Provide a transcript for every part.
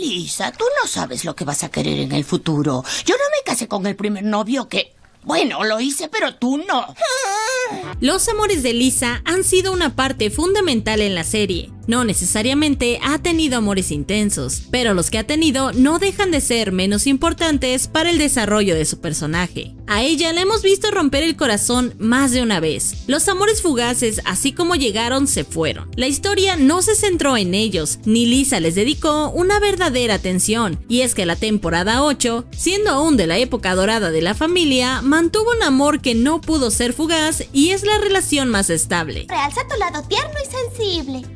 Lisa, tú no sabes lo que vas a querer en el futuro. Yo no me casé con el primer novio que... Bueno, lo hice, pero tú no. Los amores de Lisa han sido una parte fundamental en la serie. No necesariamente ha tenido amores intensos, pero los que ha tenido no dejan de ser menos importantes para el desarrollo de su personaje. A ella la hemos visto romper el corazón más de una vez. Los amores fugaces, así como llegaron, se fueron. La historia no se centró en ellos, ni Lisa les dedicó una verdadera atención, y es que la temporada 8, siendo aún de la época dorada de la familia, mantuvo un amor que no pudo ser fugaz y es la relación más estable. Realza tu lado tierno y sensible.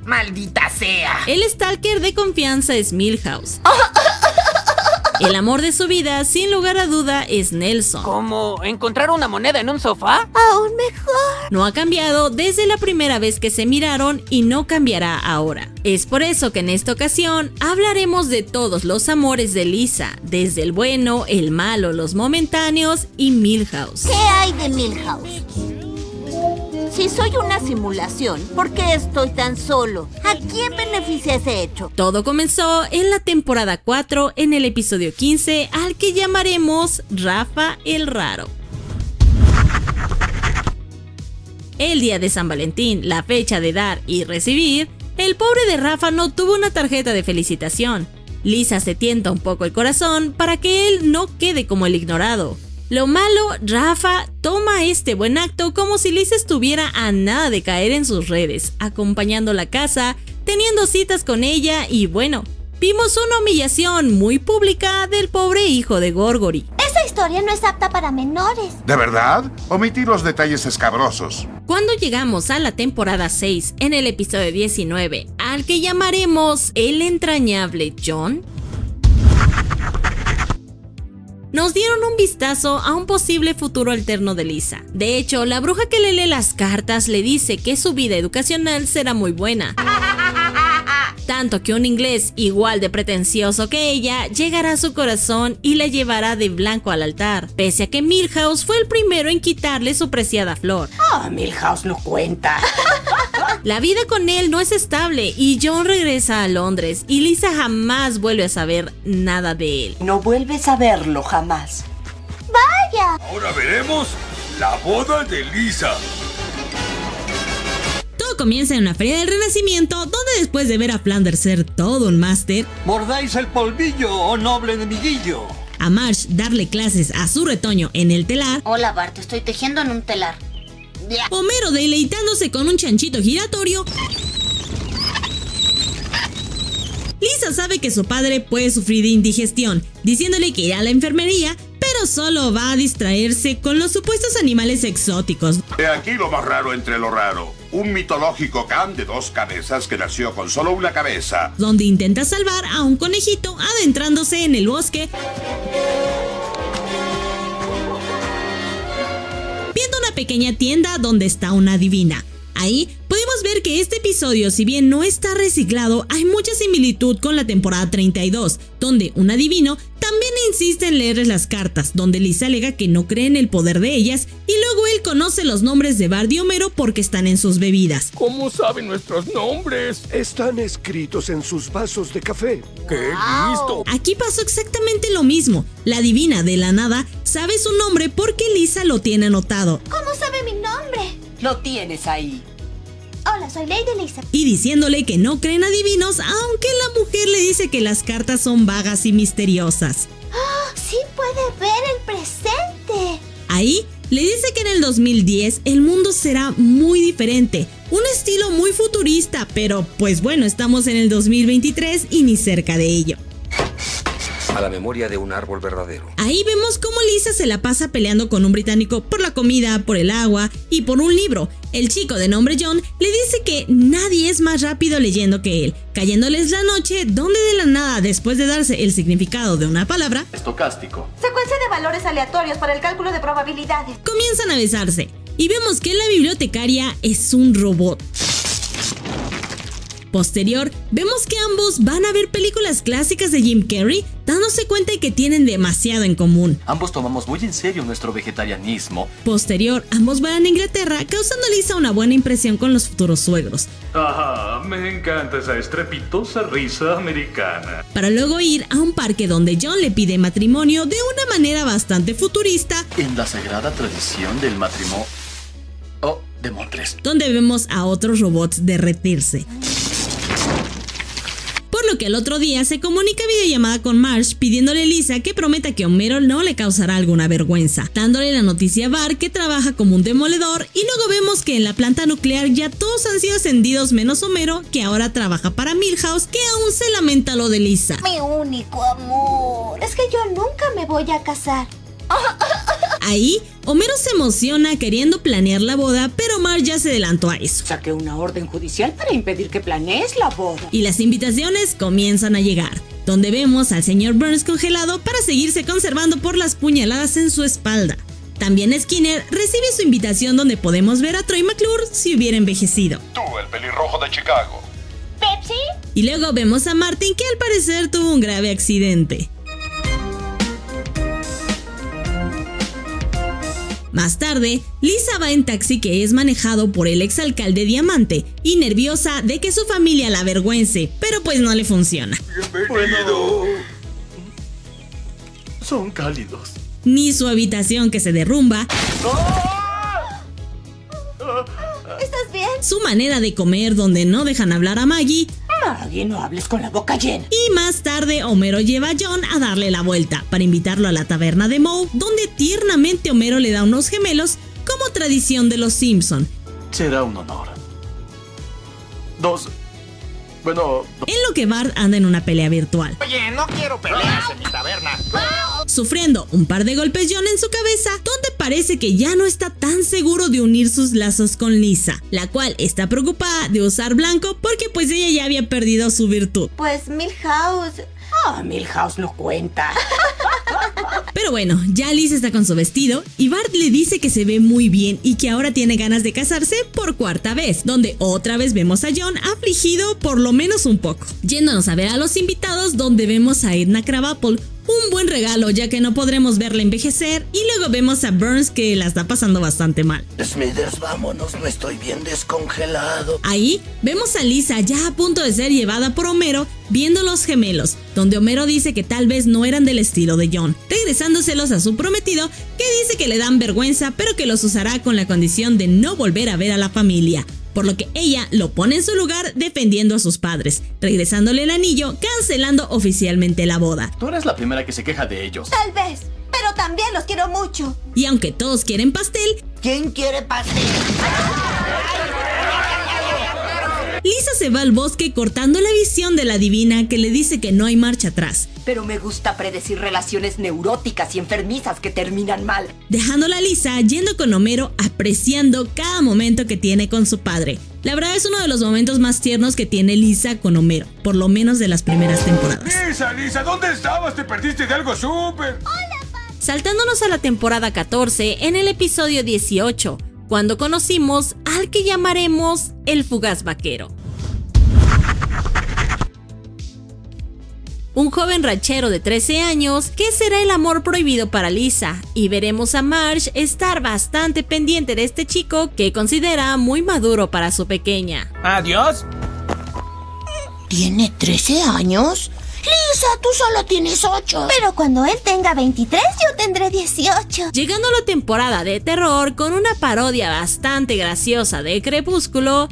Maldita sea. El stalker de confianza es Milhouse. El amor de su vida, sin lugar a duda, es Nelson. ¿Cómo? ¿Encontrar una moneda en un sofá? Aún mejor. No ha cambiado desde la primera vez que se miraron y no cambiará ahora. Es por eso que en esta ocasión hablaremos de todos los amores de Lisa, desde el bueno, el malo, los momentáneos y Milhouse. ¿Qué hay de Milhouse? Si soy una simulación, ¿por qué estoy tan solo? ¿A quién beneficia ese hecho? Todo comenzó en la temporada 4 en el episodio 15 al que llamaremos Rafa el Raro. El día de San Valentín, la fecha de dar y recibir, el pobre de Rafa no tuvo una tarjeta de felicitación. Lisa se tienta un poco el corazón para que él no quede como el ignorado. Lo malo, Rafa toma este buen acto como si Lisa estuviera a nada de caer en sus redes, acompañando la casa, teniendo citas con ella y bueno, vimos una humillación muy pública del pobre hijo de Gorgory. Esa historia no es apta para menores. ¿De verdad? Omití los detalles escabrosos. Cuando llegamos a la temporada 6, en el episodio 19, al que llamaremos el entrañable John, nos dieron un vistazo a un posible futuro alterno de Lisa. De hecho, la bruja que le lee las cartas le dice que su vida educacional será muy buena. Tanto que un inglés igual de pretencioso que ella llegará a su corazón y la llevará de blanco al altar, pese a que Milhouse fue el primero en quitarle su preciada flor. Ah, Milhouse no cuenta. La vida con él no es estable y John regresa a Londres y Lisa jamás vuelve a saber nada de él. No vuelves a verlo jamás. ¡Vaya! Ahora veremos la boda de Lisa. Todo comienza en una feria del Renacimiento, donde después de ver a Flanders ser todo un máster, Mordáis el polvillo, oh noble enemiguillo. a Marsh darle clases a su retoño en el telar, Hola, Bart, estoy tejiendo en un telar. Ya. Homero deleitándose con un chanchito giratorio. Lisa sabe que su padre puede sufrir de indigestión, diciéndole que irá a la enfermería, pero solo va a distraerse con los supuestos animales exóticos, He aquí lo más raro entre lo raro. Un mitológico can de dos cabezas que nació con solo una cabeza. donde intenta salvar a un conejito adentrándose en el bosque. Viendo una pequeña tienda donde está una divina. Ahí podemos ver que este episodio, si bien no está reciclado, hay mucha similitud con la temporada 32, donde un adivino también insiste en leerles las cartas, donde Lisa alega que no cree en el poder de ellas, y luego él conoce los nombres de Bard y Homero porque están en sus bebidas. ¿Cómo saben nuestros nombres? Están escritos en sus vasos de café. ¡Qué listo! Aquí pasó exactamente lo mismo. La divina de la nada sabe su nombre porque Lisa lo tiene anotado. ¿Cómo sabe mi nombre? Lo tienes ahí. Hola, soy Lady Lisa. Y diciéndole que no creen adivinos, aunque la mujer le dice que las cartas son vagas y misteriosas. ¡Ah! sí puede ver el presente. Ahí le dice que en el 2010 el mundo será muy diferente, un estilo muy futurista, pero pues bueno, estamos en el 2023 y ni cerca de ello. A la memoria de un árbol verdadero. Ahí vemos cómo Lisa se la pasa peleando con un británico por la comida, por el agua y por un libro. El chico de nombre John le dice que nadie es más rápido leyendo que él, cayéndoles la noche donde de la nada, después de darse el significado de una palabra, Estocástico. Secuencia de valores aleatorios para el cálculo de probabilidades. comienzan a besarse. Y vemos que la bibliotecaria es un robot. Posterior, vemos que ambos van a ver películas clásicas de Jim Carrey, dándose cuenta de que tienen demasiado en común. Ambos tomamos muy en serio nuestro vegetarianismo. Posterior, ambos van a Inglaterra, causando a Lisa una buena impresión con los futuros suegros. Ajá, me encanta esa estrepitosa risa americana. Para luego ir a un parque donde John le pide matrimonio de una manera bastante futurista. En la sagrada tradición del matrimonio. Oh, de Montres. Donde vemos a otros robots derretirse. Lo que el otro día se comunica videollamada con Marge pidiéndole a Lisa que prometa que Homero no le causará alguna vergüenza, dándole la noticia a Bart que trabaja como un demoledor y luego vemos que en la planta nuclear ya todos han sido ascendidos menos Homero que ahora trabaja para Milhouse que aún se lamenta lo de Lisa. Mi único amor. Es que yo nunca me voy a casar. Ahí, Homero se emociona queriendo planear la boda, pero Ya se adelantó a eso. Saqué una orden judicial para impedir que planees la boda. Y las invitaciones comienzan a llegar, donde vemos al señor Burns congelado para seguirse conservando por las puñaladas en su espalda. También Skinner recibe su invitación donde podemos ver a Troy McClure si hubiera envejecido. Tú, el pelirrojo de Chicago. ¿Pepsi? Y luego vemos a Martin que al parecer tuvo un grave accidente. Más tarde, Lisa va en taxi que es manejado por el exalcalde Diamante y nerviosa de que su familia la avergüence, pero pues no le funciona. Bienvenido. Son cálidos. Ni su habitación que se derrumba. ¿Estás bien? Su manera de comer donde no dejan hablar a Maggie. Maggie, no hables con la boca llena. Y más tarde, Homero lleva a John a darle la vuelta para invitarlo a la taberna de Moe, donde tiernamente Homero le da unos gemelos como tradición de los Simpson. Será un honor. Dos. Bueno. En lo que Bart anda en una pelea virtual. Oye, no quiero peleas en mi taberna. Sufriendo un par de golpes John en su cabeza, donde parece que ya no está tan seguro de unir sus lazos con Lisa, la cual está preocupada de usar blanco porque pues ella ya había perdido su virtud. Pues Milhouse. Ah, Milhouse no cuenta. Pero bueno, ya Lisa está con su vestido y Bart le dice que se ve muy bien y que ahora tiene ganas de casarse por cuarta vez, donde otra vez vemos a John afligido por lo menos un poco. Yéndonos a ver a los invitados donde vemos a Edna Krabappel, un buen regalo ya que no podremos verla envejecer y luego vemos a Burns que la está pasando bastante mal. Smithers, vámonos, no estoy bien descongelado. Ahí vemos a Lisa ya a punto de ser llevada por Homero viendo los gemelos, donde Homero dice que tal vez no eran del estilo de John, regresándoselos a su prometido que dice que le dan vergüenza pero que los usará con la condición de no volver a ver a la familia por lo que ella lo pone en su lugar defendiendo a sus padres, regresándole el anillo, cancelando oficialmente la boda. Tú eres la primera que se queja de ellos. Tal vez, pero también los quiero mucho. Y aunque todos quieren pastel, ¿quién quiere pastel? Lisa se va al bosque cortando la visión de la divina que le dice que no hay marcha atrás. Pero me gusta predecir relaciones neuróticas y enfermizas que terminan mal. Dejándola a Lisa yendo con Homero apreciando cada momento que tiene con su padre. La verdad es uno de los momentos más tiernos que tiene Lisa con Homero, por lo menos de las primeras temporadas. Lisa, Lisa, ¿dónde estabas? Te perdiste de algo súper. Saltándonos a la temporada 14 en el episodio 18 cuando conocimos al que llamaremos el fugaz vaquero. Un joven ranchero de 13 años que será el amor prohibido para Lisa y veremos a Marge estar bastante pendiente de este chico que considera muy maduro para su pequeña. Adiós. ¿Tiene 13 años? Lisa, tú solo tienes 8. Pero cuando él tenga 23, yo tendré 18. Llegando a la temporada de terror con una parodia bastante graciosa de Crepúsculo,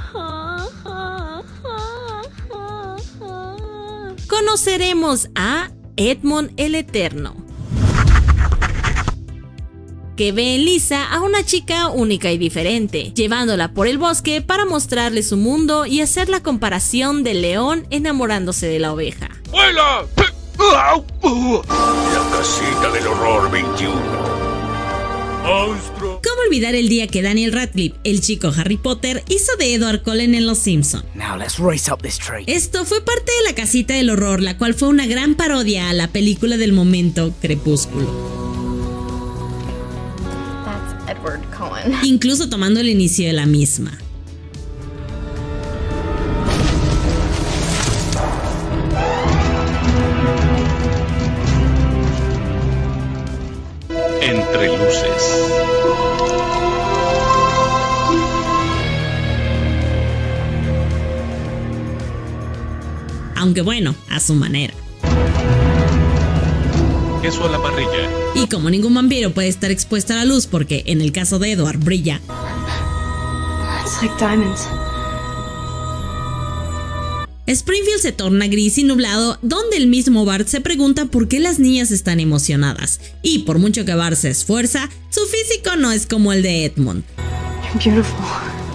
conoceremos a Edmond el Eterno. Que ve en Lisa a una chica única y diferente, llevándola por el bosque para mostrarle su mundo y hacer la comparación del león enamorándose de la oveja. ¡Vuela! La casita del horror 21. ¡Monstruo! ¿Cómo olvidar el día que Daniel Radcliffe, el chico Harry Potter, hizo de Edward Cullen en Los Simpson? Now let's race up this tree. Esto fue parte de la casita del horror, la cual fue una gran parodia a la película del momento Crepúsculo. Incluso tomando el inicio de la misma. Entre luces. Aunque bueno, a su manera. Queso a la parrilla. Y como ningún vampiro puede estar expuesto a la luz porque en el caso de Edward brilla. It's like diamonds. Springfield se torna gris y nublado, donde el mismo Bart se pregunta por qué las niñas están emocionadas. Y por mucho que Bart se esfuerza, su físico no es como el de Edmund.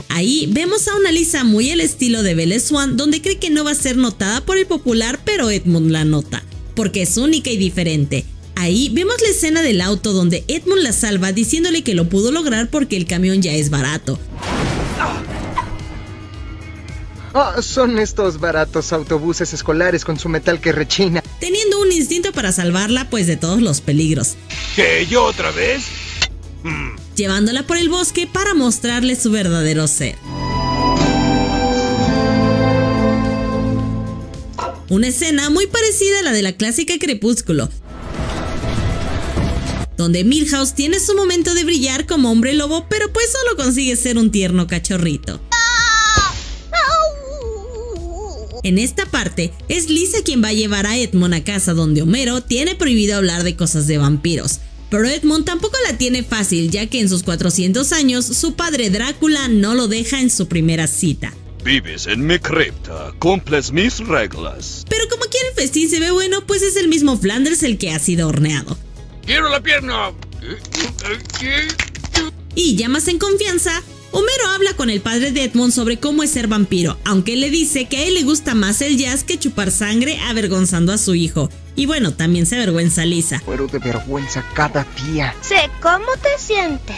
Ahí vemos a una Lisa muy al estilo de Belle Swan, donde cree que no va a ser notada por el popular, pero Edmund la nota, porque es única y diferente. Ahí vemos la escena del auto donde Edmund la salva diciéndole que lo pudo lograr porque el camión ya es barato. Oh, son estos baratos autobuses escolares con su metal que rechina. Teniendo un instinto para salvarla pues de todos los peligros. ¿Qué? ¿Yo otra vez? Llevándola por el bosque para mostrarle su verdadero ser. Una escena muy parecida a la de la clásica Crepúsculo, donde Milhouse tiene su momento de brillar como hombre lobo, pero pues solo consigue ser un tierno cachorrito. En esta parte, es Lisa quien va a llevar a Edmund a casa donde Homero tiene prohibido hablar de cosas de vampiros. Pero Edmund tampoco la tiene fácil, ya que en sus 400 años su padre Drácula no lo deja en su primera cita. Vives en mi cripta, cumples mis reglas. Pero como quiere el festín se ve bueno, pues es el mismo Flanders el que ha sido horneado. ¡Quiero la pierna! Y ya más en confianza, Homero habla con el padre de Edmund sobre cómo es ser vampiro, aunque él le dice que a él le gusta más el jazz que chupar sangre avergonzando a su hijo. Y bueno, también se avergüenza Lisa. Muero de vergüenza cada día. Sé cómo te sientes.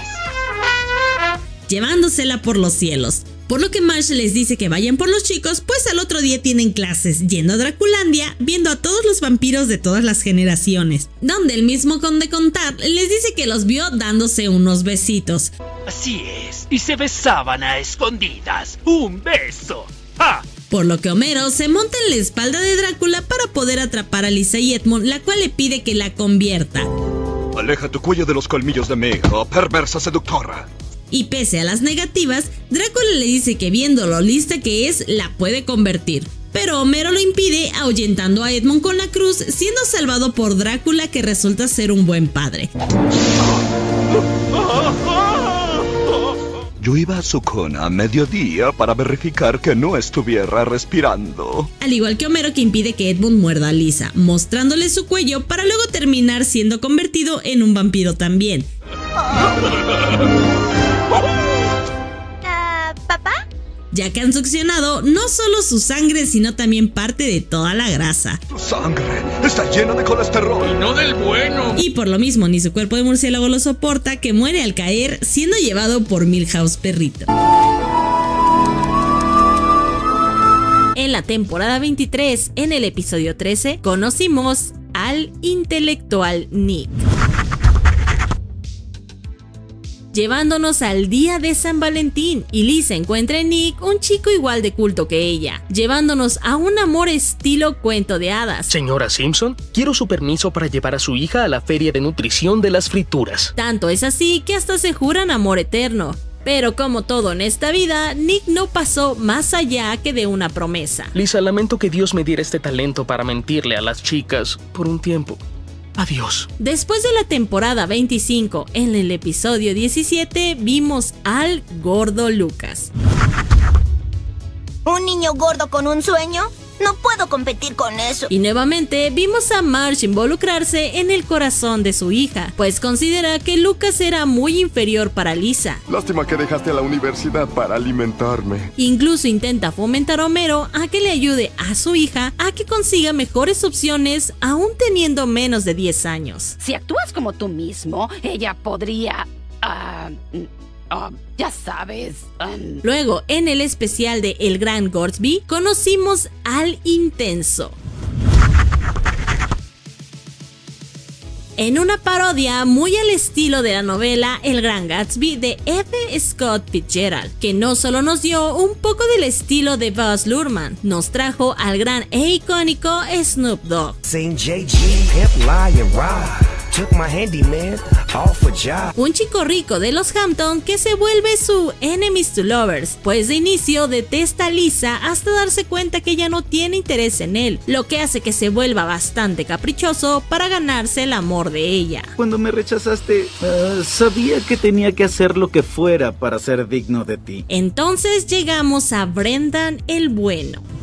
Llevándosela por los cielos. Por lo que Marsh les dice que vayan por los chicos, pues al otro día tienen clases, yendo a Draculandia, viendo a todos los vampiros de todas las generaciones. Donde el mismo conde Contar les dice que los vio dándose unos besitos. Así es, y se besaban a escondidas. ¡Un beso! ¡Ja! Por lo que Homero se monta en la espalda de Drácula para poder atrapar a Lisa y Edmund, la cual le pide que la convierta. Aleja tu cuello de los colmillos de mi hijo, perversa seductora. Y pese a las negativas, Drácula le dice que viendo lo lista que es, la puede convertir. Pero Homero lo impide ahuyentando a Edmund con la cruz, siendo salvado por Drácula que resulta ser un buen padre. Yo iba a su cuna a mediodía para verificar que no estuviera respirando. Al igual que Homero que impide que Edmund muerda a Lisa, mostrándole su cuello para luego terminar siendo convertido en un vampiro también. Ah, ¿Papá? ya que han succionado no solo su sangre, sino también parte de toda la grasa. Tu sangre está llena de colesterol. Y no del bueno. Y por lo mismo, ni su cuerpo de murciélago lo soporta, que muere al caer, siendo llevado por Milhouse Perrito. En la temporada 23, en el episodio 13, conocimos al intelectual Nick llevándonos al día de San Valentín y Lisa encuentra en Nick un chico igual de culto que ella, llevándonos a un amor estilo cuento de hadas. Señora Simpson, quiero su permiso para llevar a su hija a la feria de nutrición de las frituras. Tanto es así que hasta se juran amor eterno. Pero como todo en esta vida, Nick no pasó más allá que de una promesa. Lisa, lamento que Dios me diera este talento para mentirle a las chicas por un tiempo. Adiós. Después de la temporada 25, en el episodio 17 vimos al gordo Lucas. ¿Un niño gordo con un sueño? No puedo competir con eso. Y nuevamente vimos a Marge involucrarse en el corazón de su hija, pues considera que Lucas era muy inferior para Lisa. Lástima que dejaste a la universidad para alimentarme. Incluso intenta fomentar a Homero a que le ayude a su hija a que consiga mejores opciones aún teniendo menos de 10 años. Si actúas como tú mismo, ella podría... ah, ah, ya sabes. um, Luego, en el especial de El Gran Gordsby, conocimos al Intenso. En una parodia muy al estilo de la novela El Gran Gatsby de F. Scott Fitzgerald, que no solo nos dio un poco del estilo de Buzz Luhrmann, nos trajo al gran e icónico Snoop Dogg. Un chico rico de los Hampton que se vuelve su enemies to lovers, pues de inicio detesta a Lisa hasta darse cuenta que ella no tiene interés en él, lo que hace que se vuelva bastante caprichoso para ganarse el amor de ella. Cuando me rechazaste, uh, sabía que tenía que hacer lo que fuera para ser digno de ti. Entonces llegamos a Brendan el Bueno.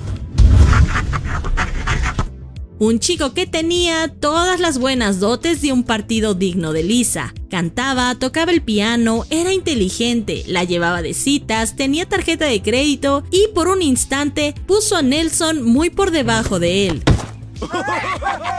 Un chico que tenía todas las buenas dotes de un partido digno de Lisa. Cantaba, tocaba el piano, era inteligente, la llevaba de citas, tenía tarjeta de crédito y por un instante puso a Nelson muy por debajo de él.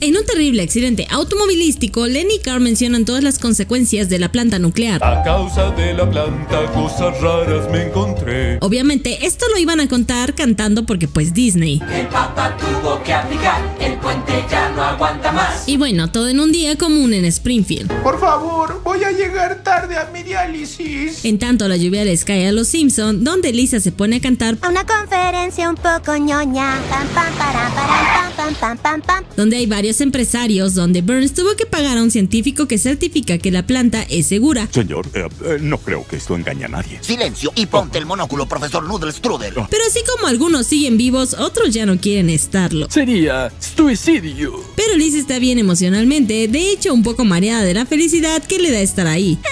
En un terrible accidente automovilístico, Lenny y Carl mencionan todas las consecuencias de la planta nuclear. A causa de la planta, cosas raras me encontré. Obviamente, esto lo iban a contar cantando porque pues Disney. El papá tuvo que aplicar, el puente ya no aguanta más. Y bueno, todo en un día común en Springfield. Por favor, voy a llegar tarde a mi diálisis. En tanto, la lluvia les cae a los Simpson, donde Lisa se pone a cantar a una conferencia un poco ñoña. Pam, pam, param, param, pam, pam, pam, pam, donde hay varios empresarios, donde Burns tuvo que pagar a un científico que certifica que la planta es segura. Señor, eh, eh, no creo que esto engañe a nadie. Silencio y ponte el monóculo, profesor Noodle Strudel. Pero así como algunos siguen vivos, otros ya no quieren estarlo. Sería suicidio. Pero Liz está bien emocionalmente, de hecho un poco mareada de la felicidad que le da estar ahí.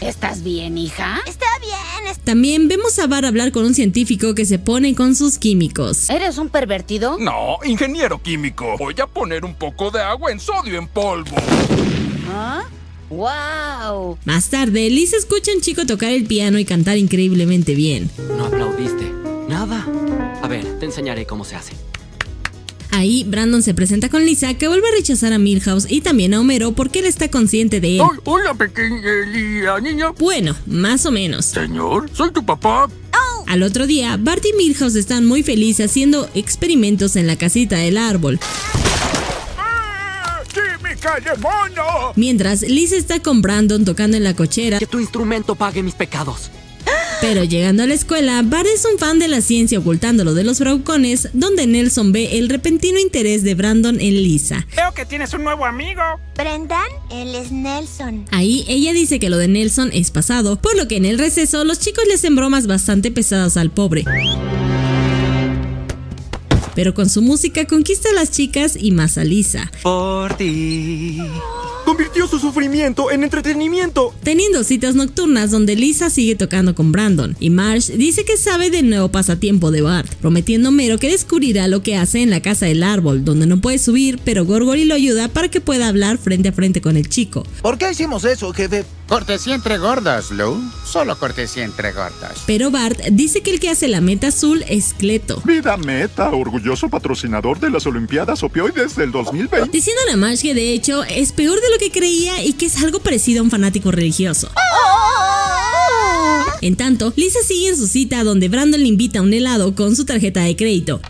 ¿Estás bien, hija? Está bien. También vemos a Bar hablar con un científico que se pone con sus químicos. ¿Eres un pervertido? No, ingeniero químico. Voy a poner un poco de agua en sodio en polvo. ¿Ah? ¡Wow! Más tarde, Liz escucha a un chico tocar el piano y cantar increíblemente bien. No ver, te enseñaré cómo se hace. Ahí, Brandon se presenta con Lisa, que vuelve a rechazar a Milhouse y también a Homero porque él está consciente de él. Oh, hola, pequeña niña. Bueno, más o menos. Señor, soy tu papá. Al otro día, Bart y Milhouse están muy felices haciendo experimentos en la casita del árbol. ¡Química de mono! Mientras, Lisa está con Brandon tocando en la cochera. Que tu instrumento pague mis pecados. Pero llegando a la escuela, Bart es un fan de la ciencia ocultándolo de los braucones, donde Nelson ve el repentino interés de Brandon en Lisa. Veo que tienes un nuevo amigo. Brendan, él es Nelson. Ahí ella dice que lo de Nelson es pasado, por lo que en el receso los chicos le hacen bromas bastante pesadas al pobre. Pero con su música conquista a las chicas y más a Lisa. Por ti. Convirtió su sufrimiento en entretenimiento. Teniendo citas nocturnas donde Lisa sigue tocando con Brandon y Marsh dice que sabe del nuevo pasatiempo de Bart, prometiendo a Mero que descubrirá lo que hace en la casa del árbol, donde no puede subir, pero Gorgory lo ayuda para que pueda hablar frente a frente con el chico. ¿Por qué hicimos eso, jefe? Cortesía entre gordas, Lou. Solo cortesía entre gordas. Pero Bart dice que el que hace la meta azul es Cleto. Vida Meta, orgulloso patrocinador de las Olimpiadas Opioides del 2020. Diciéndole a Marsh que de hecho es peor de lo que creía y que es algo parecido a un fanático religioso. En tanto, Lisa sigue en su cita donde Brandon le invita a un helado con su tarjeta de crédito.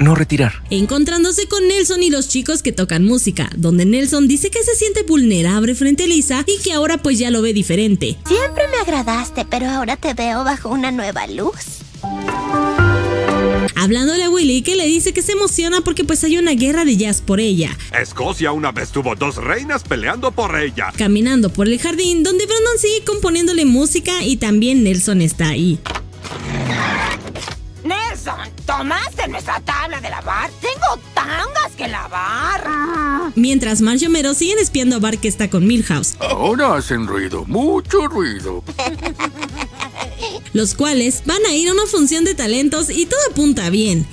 No retirar. Encontrándose con Nelson y los chicos que tocan música, donde Nelson dice que se siente vulnerable frente a Lisa y que ahora pues ya lo ve diferente. Siempre me agradaste, pero ahora te veo bajo una nueva luz. Hablándole a Willy que le dice que se emociona porque pues hay una guerra de jazz por ella. Escocia una vez tuvo dos reinas peleando por ella. Caminando por el jardín donde Brandon sigue componiéndole música y también Nelson está ahí. ¿Tomaste nuestra tabla de lavar? Tengo tangas que lavar. Mientras Marge y Homero siguen espiando a Bart que está con Milhouse. Ahora hacen ruido, mucho ruido. Los cuales van a ir a una función de talentos y todo apunta bien.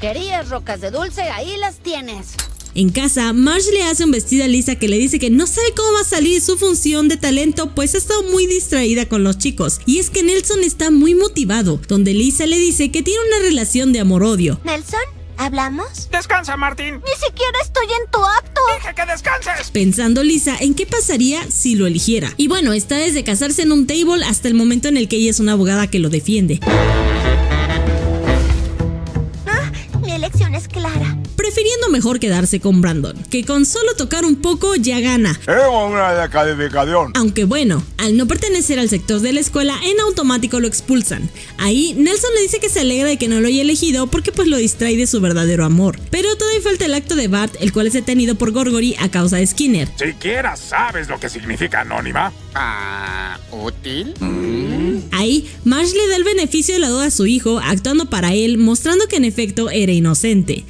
¿Querías rocas de dulce? Ahí las tienes. En casa, Marge le hace un vestido a Lisa que le dice que no sabe cómo va a salir su función de talento, pues ha estado muy distraída con los chicos. Y es que Nelson está muy motivado, donde Lisa le dice que tiene una relación de amor-odio. ¿Nelson? ¿Hablamos? Descansa, Martín. Ni siquiera estoy en tu acto. Dije que descanses. Pensando Lisa en qué pasaría si lo eligiera. Y bueno, está desde casarse en un table hasta el momento en el que ella es una abogada que lo defiende. Ah, mi elección es clara. Prefiriendo mejor quedarse con Brandon, que con solo tocar un poco ya gana. Es una descalificación. Aunque bueno, al no pertenecer al sector de la escuela, en automático lo expulsan. Ahí, Nelson le dice que se alegra de que no lo haya elegido porque pues lo distrae de su verdadero amor. Pero todavía falta el acto de Bart, el cual es detenido por Gorgory a causa de Skinner. Siquiera sabes lo que significa anónima. Ah, ¿útil? Ahí, Marge le da el beneficio de la duda a su hijo, actuando para él, mostrando que en efecto era inocente.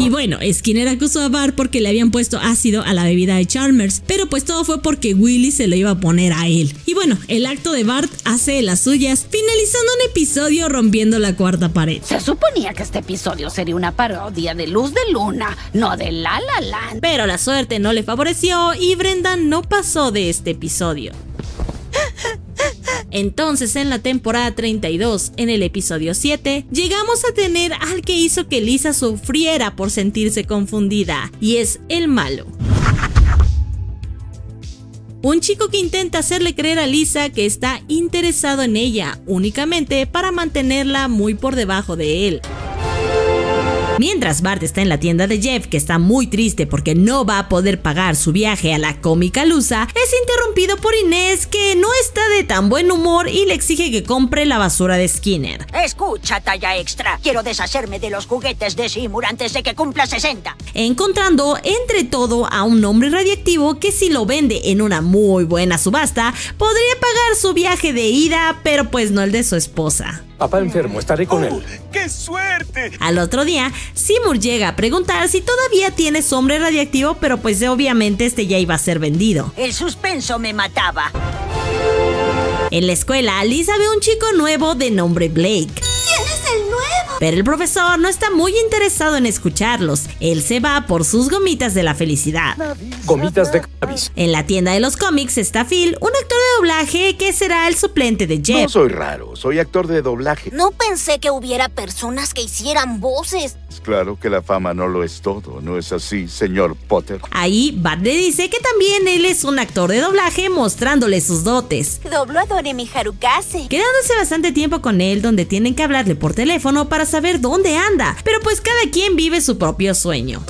Y bueno, Skinner acusó a Bart porque le habían puesto ácido a la bebida de Chalmers, pero pues todo fue porque Willy se lo iba a poner a él. Y bueno, el acto de Bart hace de las suyas, finalizando un episodio rompiendo la cuarta pared. Se suponía que este episodio sería una parodia de Luz de Luna, no de La La Land. Pero la suerte no le favoreció y Brenda no pasó de este episodio. Entonces en la temporada 32, en el episodio 7, llegamos a tener al que hizo que Lisa sufriera por sentirse confundida, y es el malo. Un chico que intenta hacerle creer a Lisa que está interesado en ella únicamente para mantenerla muy por debajo de él. Mientras Bart está en la tienda de Jeff, que está muy triste porque no va a poder pagar su viaje a la cómica Lusa, es interrumpido por Inés, que no está de tan buen humor y le exige que compre la basura de Skinner. Escucha, talla extra. Quiero deshacerme de los juguetes de Seymour antes de que cumpla 60. Encontrando entre todo a un hombre radiactivo que si lo vende en una muy buena subasta, podría pagar su viaje de ida, pero pues no el de su esposa. Papá enfermo, estaré con él. ¡Qué suerte! Al otro día, Seymour llega a preguntar si todavía tiene hombre radiactivo, pero pues obviamente este ya iba a ser vendido. El suspenso me mataba. En la escuela, Lisa ve un chico nuevo de nombre Blake. Pero el profesor no está muy interesado en escucharlos. Él se va por sus gomitas de la felicidad. Gomitas de cannabis. En la tienda de los cómics está Phil, un actor de doblaje que será el suplente de Jeff. No soy raro, soy actor de doblaje. No pensé que hubiera personas que hicieran voces. Claro que la fama no lo es todo, ¿no es así, señor Potter? Ahí Bart le dice que también él es un actor de doblaje mostrándole sus dotes. Dobló a Doremi Harukase. Quedándose bastante tiempo con él donde tienen que hablarle por teléfono para saber dónde anda, pero pues cada quien vive su propio sueño.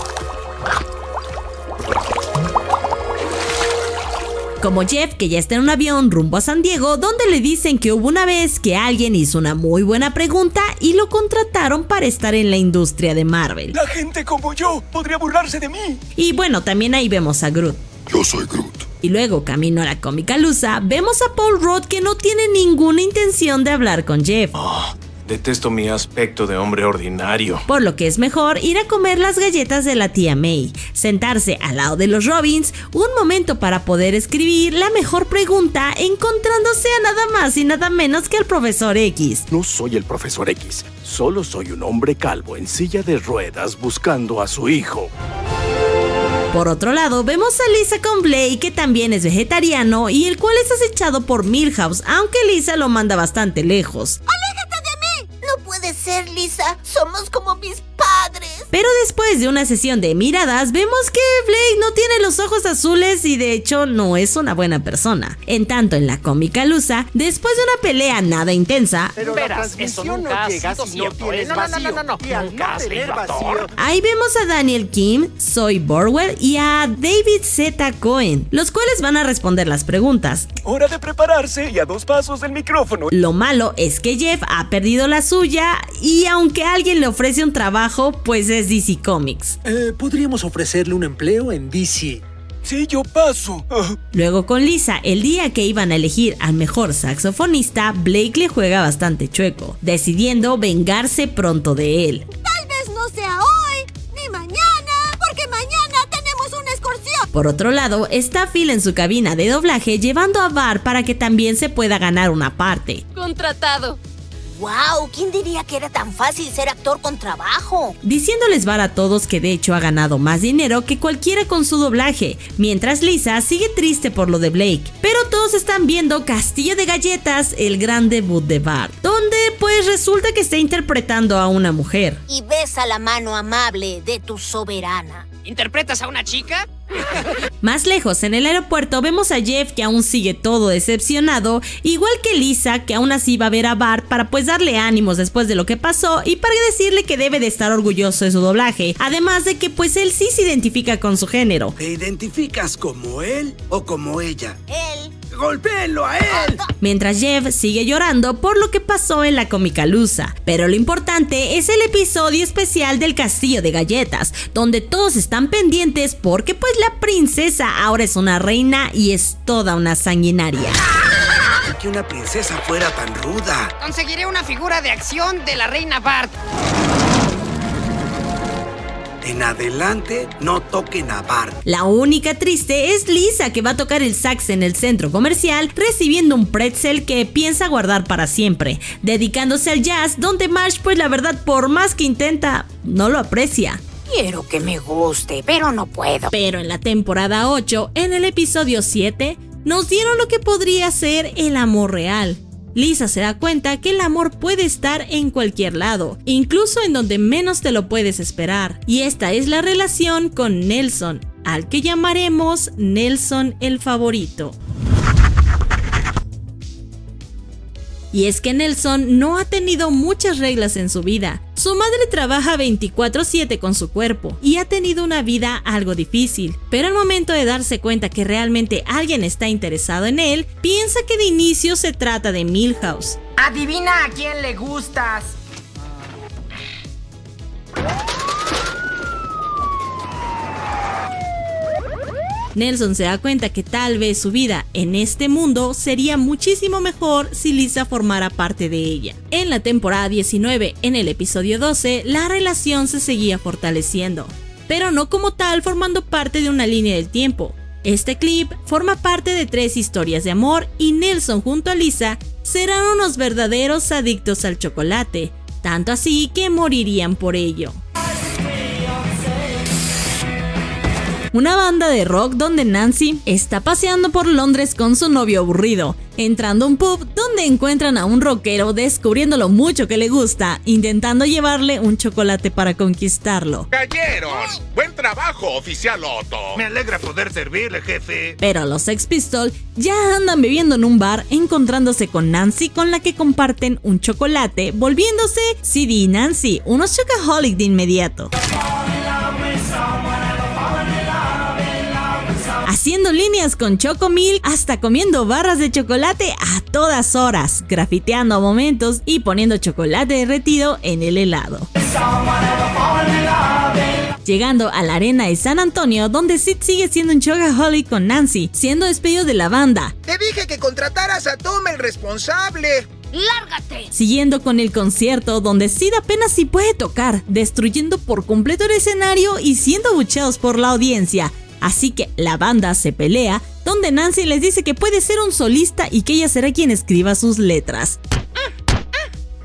Como Jeff, que ya está en un avión rumbo a San Diego, donde le dicen que hubo una vez que alguien hizo una muy buena pregunta y lo contrataron para estar en la industria de Marvel. La gente como yo podría burlarse de mí. Y bueno, también ahí vemos a Groot. Yo soy Groot. Y luego, camino a la cómica Lusa, vemos a Paul Rudd que no tiene ninguna intención de hablar con Jeff. Oh, detesto mi aspecto de hombre ordinario. Por lo que es mejor ir a comer las galletas de la tía May, sentarse al lado de los Robins, un momento para poder escribir la mejor pregunta encontrándose a nada más y nada menos que al profesor X. No soy el profesor X, solo soy un hombre calvo en silla de ruedas buscando a su hijo. Por otro lado, vemos a Lisa con Blake, que también es vegetariano y el cual es acechado por Milhouse, aunque Lisa lo manda bastante lejos. ¡Aléjate! No puede ser, Lisa. Somos como mis padres. Pero después de una sesión de miradas, vemos que Blake no tiene los ojos azules y de hecho no es una buena persona. En tanto, en la cómica Lusa, después de una pelea nada intensa, Pero Verás, eso nunca ¿eh? No, no, no, no, no, Nunca has ahí vemos a Daniel Kim, Zoe Borwell y a David Z. Cohen, los cuales van a responder las preguntas. Hora de prepararse y a dos pasos del micrófono. Lo malo es que Jeff ha perdido la suya y aunque alguien le ofrece un trabajo, pues es DC Comics. Eh, podríamos ofrecerle un empleo en DC. Sí, yo paso. Ah. Luego con Lisa, el día que iban a elegir al mejor saxofonista, Blake le juega bastante chueco, decidiendo vengarse pronto de él. Tal vez no sea hoy ni mañana, porque mañana tenemos una excursión. Por otro lado, está Phil en su cabina de doblaje llevando a Bar para que también se pueda ganar una parte. Contratado. ¡Wow! ¿Quién diría que era tan fácil ser actor con trabajo? Diciéndoles Bar a todos que de hecho ha ganado más dinero que cualquiera con su doblaje, mientras Lisa sigue triste por lo de Blake. Pero todos están viendo Castillo de Galletas, el gran debut de Bar, donde pues resulta que está interpretando a una mujer. Y besa la mano amable de tu soberana. ¿Interpretas a una chica? Más lejos, en el aeropuerto, vemos a Jeff que aún sigue todo decepcionado, igual que Lisa que aún así va a ver a Bart para pues darle ánimos después de lo que pasó y para decirle que debe de estar orgulloso de su doblaje, además de que pues él sí se identifica con su género. ¿Te identificas como él o como ella? Él. ¡Golpéenlo a él! Mientras Jeff sigue llorando por lo que pasó en la Comicalusa. Pero lo importante es el episodio especial del Castillo de Galletas, donde todos están pendientes porque pues la princesa ahora es una reina y es toda una sanguinaria. Que una princesa fuera tan ruda. Conseguiré una figura de acción de la reina Bart. En adelante, no toquen a Bart. La única triste es Lisa que va a tocar el sax en el centro comercial recibiendo un pretzel que piensa guardar para siempre, dedicándose al jazz donde Marsh pues la verdad por más que intenta no lo aprecia. Quiero que me guste, pero no puedo. Pero en la temporada 8, en el episodio 7, nos dieron lo que podría ser el amor real. Lisa se da cuenta que el amor puede estar en cualquier lado, incluso en donde menos te lo puedes esperar. Y esta es la relación con Nelson, al que llamaremos Nelson el favorito. Y es que Nelson no ha tenido muchas reglas en su vida. Su madre trabaja 24/7 con su cuerpo y ha tenido una vida algo difícil, pero al momento de darse cuenta que realmente alguien está interesado en él, piensa que de inicio se trata de Milhouse. Adivina a quién le gustas. Nelson se da cuenta que tal vez su vida en este mundo sería muchísimo mejor si Lisa formara parte de ella. En la temporada 19, en el episodio 12, la relación se seguía fortaleciendo, pero no como tal formando parte de una línea del tiempo. Este clip forma parte de tres historias de amor y Nelson junto a Lisa serán unos verdaderos adictos al chocolate, tanto así que morirían por ello. Una banda de rock donde Nancy está paseando por Londres con su novio aburrido, entrando a un pub donde encuentran a un rockero descubriendo lo mucho que le gusta, intentando llevarle un chocolate para conquistarlo. ¡Cayeron! ¡Buen trabajo, oficial Otto! Me alegra poder servirle, jefe. Pero los Sex Pistols ya andan bebiendo en un bar, encontrándose con Nancy con la que comparten un chocolate, volviéndose CD Nancy, unos chocaholic de inmediato. Haciendo líneas con Chocomil hasta comiendo barras de chocolate a todas horas, grafiteando a momentos y poniendo chocolate derretido en el helado. Llegando a la arena de San Antonio, donde Sid sigue siendo un Holly con Nancy, siendo despedido de la banda. Te dije que contrataras a Tom el responsable. ¡Lárgate! Siguiendo con el concierto donde Sid apenas si puede tocar, destruyendo por completo el escenario y siendo bucheados por la audiencia, Así que la banda se pelea, donde Nancy les dice que puede ser un solista y que ella será quien escriba sus letras.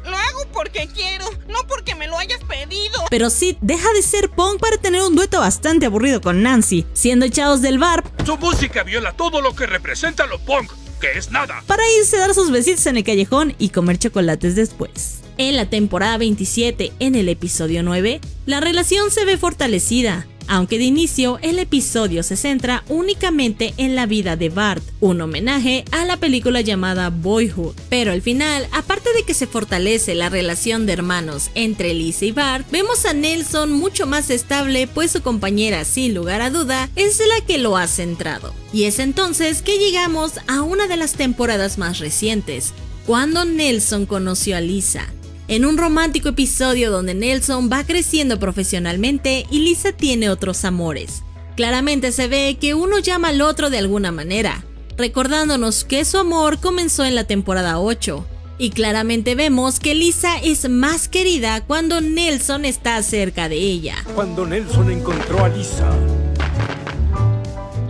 Lo hago porque quiero, no porque me lo hayas pedido. Pero Sid deja de ser punk para tener un dueto bastante aburrido con Nancy, siendo echados del bar. Su música viola todo lo que representa lo punk, que es nada. Para irse a dar sus besitos en el callejón y comer chocolates después. En la temporada 27, en el episodio 9, la relación se ve fortalecida, aunque de inicio el episodio se centra únicamente en la vida de Bart, un homenaje a la película llamada Boyhood. Pero al final, aparte de que se fortalece la relación de hermanos entre Lisa y Bart, vemos a Nelson mucho más estable, pues su compañera, sin lugar a duda, es la que lo ha centrado. Y es entonces que llegamos a una de las temporadas más recientes, cuando Nelson conoció a Lisa en un romántico episodio donde Nelson va creciendo profesionalmente y Lisa tiene otros amores. Claramente se ve que uno llama al otro de alguna manera, recordándonos que su amor comenzó en la temporada 8. Y claramente vemos que Lisa es más querida cuando Nelson está cerca de ella. Cuando Nelson encontró a Lisa,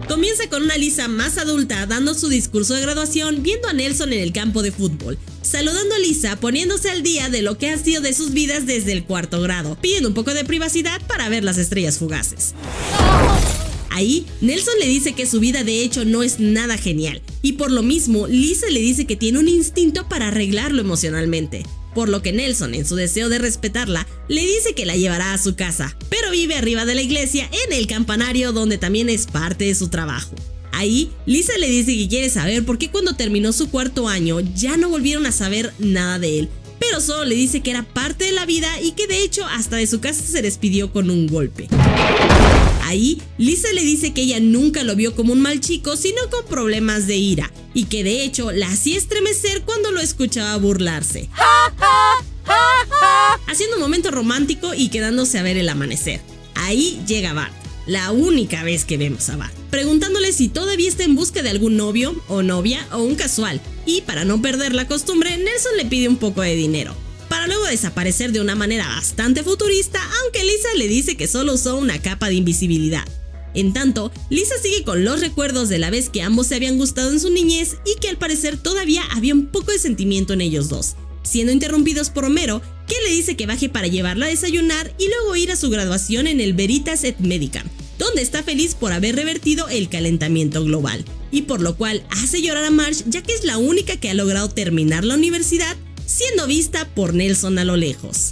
Comienza con una Lisa más adulta dando su discurso de graduación viendo a Nelson en el campo de fútbol, saludando a Lisa poniéndose al día de lo que ha sido de sus vidas desde el cuarto grado, pidiendo un poco de privacidad para ver las estrellas fugaces. Ahí, Nelson le dice que su vida de hecho no es nada genial, y por lo mismo, Lisa le dice que tiene un instinto para arreglarlo emocionalmente. por lo que Nelson, en su deseo de respetarla, le dice que la llevará a su casa, pero vive arriba de la iglesia en el campanario donde también es parte de su trabajo. Ahí, Lisa le dice que quiere saber por qué cuando terminó su cuarto año ya no volvieron a saber nada de él, pero solo le dice que era parte de la vida y que de hecho hasta de su casa se despidió con un golpe. Ahí, Lisa le dice que ella nunca lo vio como un mal chico, sino con problemas de ira, y que de hecho la hacía estremecer cuando lo escuchaba burlarse. Haciendo un momento romántico y quedándose a ver el amanecer. Ahí llega Bart, la única vez que vemos a Bart, preguntándole si todavía está en busca de algún novio o novia o un casual, y para no perder la costumbre, Nelson le pide un poco de dinero. Para luego desaparecer de una manera bastante futurista, aunque Lisa le dice que solo usó una capa de invisibilidad. En tanto, Lisa sigue con los recuerdos de la vez que ambos se habían gustado en su niñez y que al parecer todavía había un poco de sentimiento en ellos dos, siendo interrumpidos por Homero, que le dice que baje para llevarla a desayunar y luego ir a su graduación en el Veritas et Medicam, donde está feliz por haber revertido el calentamiento global, y por lo cual hace llorar a Marge ya que es la única que ha logrado terminar la universidad siendo vista por Nelson a lo lejos.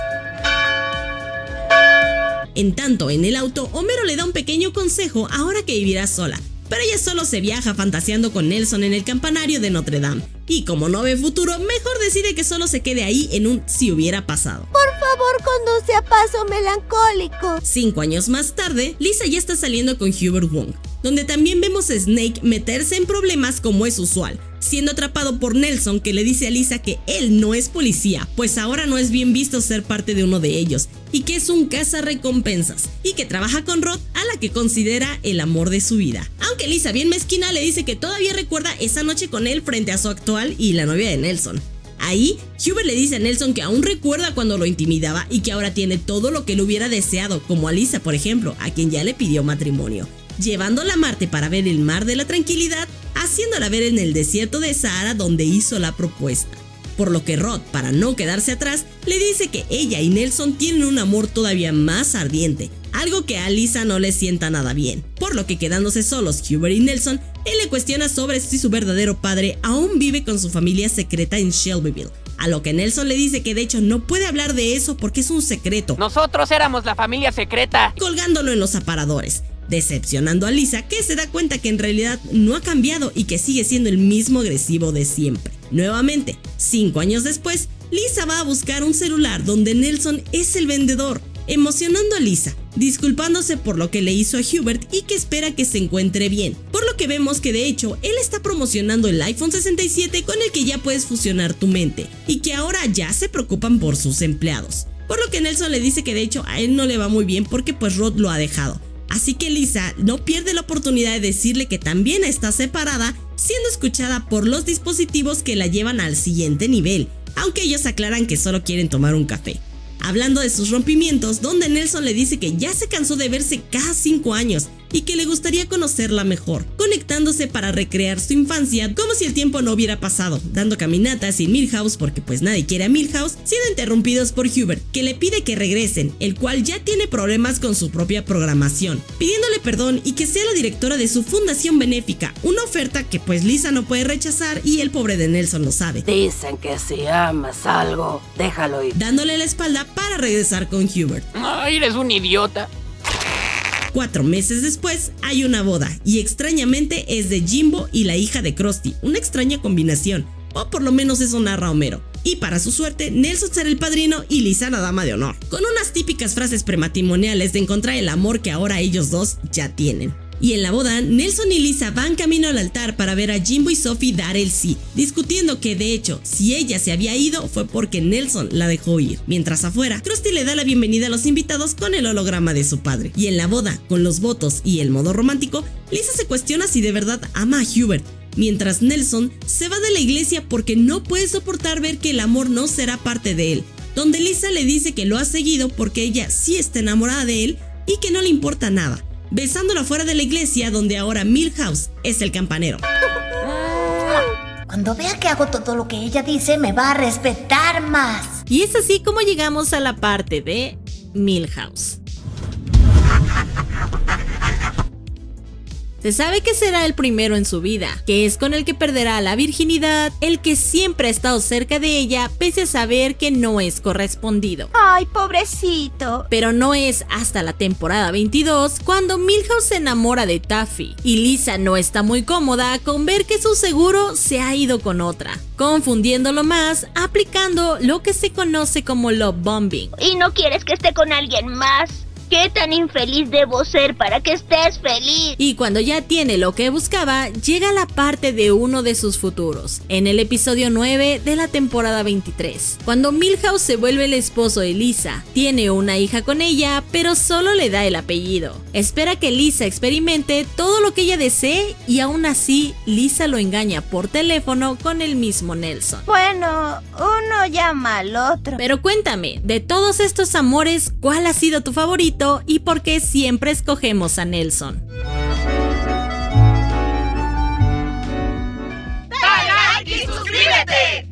En tanto, en el auto, Homero le da un pequeño consejo ahora que vivirá sola, pero ella solo se viaja fantaseando con Nelson en el campanario de Notre Dame, y como no ve futuro, mejor decide que solo se quede ahí en un si hubiera pasado. Por favor, conduce a paso melancólico. Cinco años más tarde, Lisa ya está saliendo con Hubert Wong, donde también vemos a Snake meterse en problemas como es usual, siendo atrapado por Nelson que le dice a Lisa que él no es policía, pues ahora no es bien visto ser parte de uno de ellos, y que es un recompensas y que trabaja con Rod a la que considera el amor de su vida. Aunque Lisa bien mezquina le dice que todavía recuerda esa noche con él frente a su actual y la novia de Nelson. Ahí, Hubert le dice a Nelson que aún recuerda cuando lo intimidaba y que ahora tiene todo lo que él hubiera deseado, como a Lisa, por ejemplo, a quien ya le pidió matrimonio llevándola a Marte para ver el mar de la tranquilidad, haciéndola ver en el desierto de Sahara donde hizo la propuesta. Por lo que Rod, para no quedarse atrás, le dice que ella y Nelson tienen un amor todavía más ardiente, algo que a Lisa no le sienta nada bien. Por lo que quedándose solos Hubert y Nelson, él le cuestiona sobre si su verdadero padre aún vive con su familia secreta en Shelbyville. A lo que Nelson le dice que de hecho no puede hablar de eso porque es un secreto. Nosotros éramos la familia secreta. Colgándolo en los aparadores decepcionando a Lisa que se da cuenta que en realidad no ha cambiado y que sigue siendo el mismo agresivo de siempre. Nuevamente, cinco años después, Lisa va a buscar un celular donde Nelson es el vendedor, emocionando a Lisa, disculpándose por lo que le hizo a Hubert y que espera que se encuentre bien. Por lo que vemos que de hecho él está promocionando el iPhone 67 con el que ya puedes fusionar tu mente y que ahora ya se preocupan por sus empleados. Por lo que Nelson le dice que de hecho a él no le va muy bien porque pues Rod lo ha dejado Así que Lisa no pierde la oportunidad de decirle que también está separada, siendo escuchada por los dispositivos que la llevan al siguiente nivel, aunque ellos aclaran que solo quieren tomar un café. Hablando de sus rompimientos, donde Nelson le dice que ya se cansó de verse cada 5 años y que le gustaría conocerla mejor, conectándose para recrear su infancia como si el tiempo no hubiera pasado, dando caminatas sin Milhouse porque pues nadie quiere a Milhouse, siendo interrumpidos por Hubert, que le pide que regresen, el cual ya tiene problemas con su propia programación, pidiéndole perdón y que sea la directora de su fundación benéfica, una oferta que pues Lisa no puede rechazar y el pobre de Nelson lo sabe. Dicen que si amas algo, déjalo ir. Dándole la espalda para regresar con Hubert. Ay, eres un idiota. Cuatro meses después hay una boda y extrañamente es de Jimbo y la hija de Krusty, una extraña combinación, o por lo menos eso narra Homero. Y para su suerte, Nelson será el padrino y Lisa la dama de honor, con unas típicas frases prematrimoniales de encontrar el amor que ahora ellos dos ya tienen. Y en la boda, Nelson y Lisa van camino al altar para ver a Jimbo y Sophie dar el sí, discutiendo que de hecho, si ella se había ido fue porque Nelson la dejó ir. Mientras afuera, Krusty le da la bienvenida a los invitados con el holograma de su padre. Y en la boda, con los votos y el modo romántico, Lisa se cuestiona si de verdad ama a Hubert, mientras Nelson se va de la iglesia porque no puede soportar ver que el amor no será parte de él, donde Lisa le dice que lo ha seguido porque ella sí está enamorada de él y que no le importa nada besándolo fuera de la iglesia donde ahora Milhouse es el campanero. Cuando vea que hago todo lo que ella dice, me va a respetar más. Y es así como llegamos a la parte de Milhouse. Se sabe que será el primero en su vida, que es con el que perderá la virginidad, el que siempre ha estado cerca de ella pese a saber que no es correspondido. Ay, pobrecito. Pero no es hasta la temporada 22 cuando Milhouse se enamora de Taffy y Lisa no está muy cómoda con ver que su seguro se ha ido con otra, confundiéndolo más aplicando lo que se conoce como love bombing. ¿Y no quieres que esté con alguien más? ¿Qué tan infeliz debo ser para que estés feliz? Y cuando ya tiene lo que buscaba, llega la parte de uno de sus futuros, en el episodio 9 de la temporada 23, cuando Milhouse se vuelve el esposo de Lisa, tiene una hija con ella, pero solo le da el apellido. Espera que Lisa experimente todo lo que ella desee y aún así Lisa lo engaña por teléfono con el mismo Nelson. Bueno, uno llama al otro. Pero cuéntame, de todos estos amores, ¿cuál ha sido tu favorito? y por qué siempre escogemos a Nelson. ¡Dale like y suscríbete!